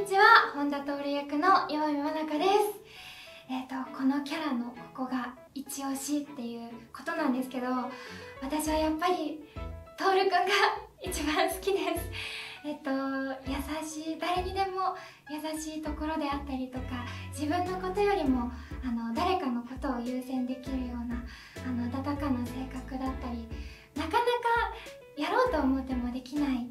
にちは。本田徹役の岩見真中です。えっ、ー、とこのキャラのここが一押しっていうことなんですけど私はやっぱり徹くんが一番好きです。えっと優しい誰にでも優しいところであったりとか自分のことよりもあの誰かのことを優先できるようなあの温かな性格だったりなかなかやろうと思ってもできない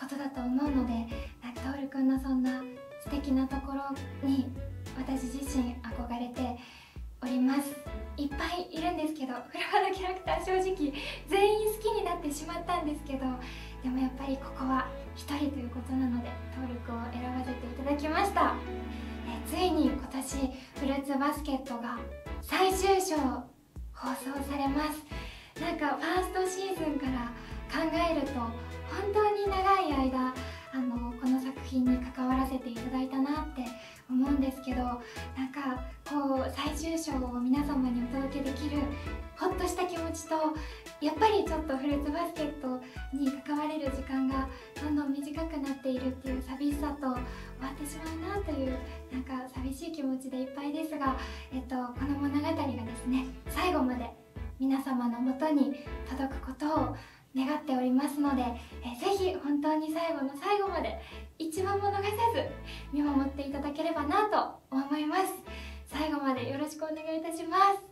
ことだと思うのでなんか徹くんのそんな素敵なところに私自身憧れております。いっぱいいるんですけどフラワーのキャラクター正直全員好きになってしまったんですけどでもやっぱりここは1人ということなので登録を選ばせていただきました。えついに今年フルーツバスケットが最終章放送されます。なんかファーストシーズンから考えると本当に長い間どなんかこう最終章を皆様にお届けできるほっとした気持ちとやっぱりちょっとフルーツバスケットに関われる時間がどんどん短くなっているっていう寂しさと終わってしまうなというなんか寂しい気持ちでいっぱいですが、えっと、この物語がです。ね最後まで皆様のもとに届くことを願っておりますので、えー、ぜひ本当に最後の最後まで一番も逃さず見守っていただければなと思います。最後までよろしくお願いいたします。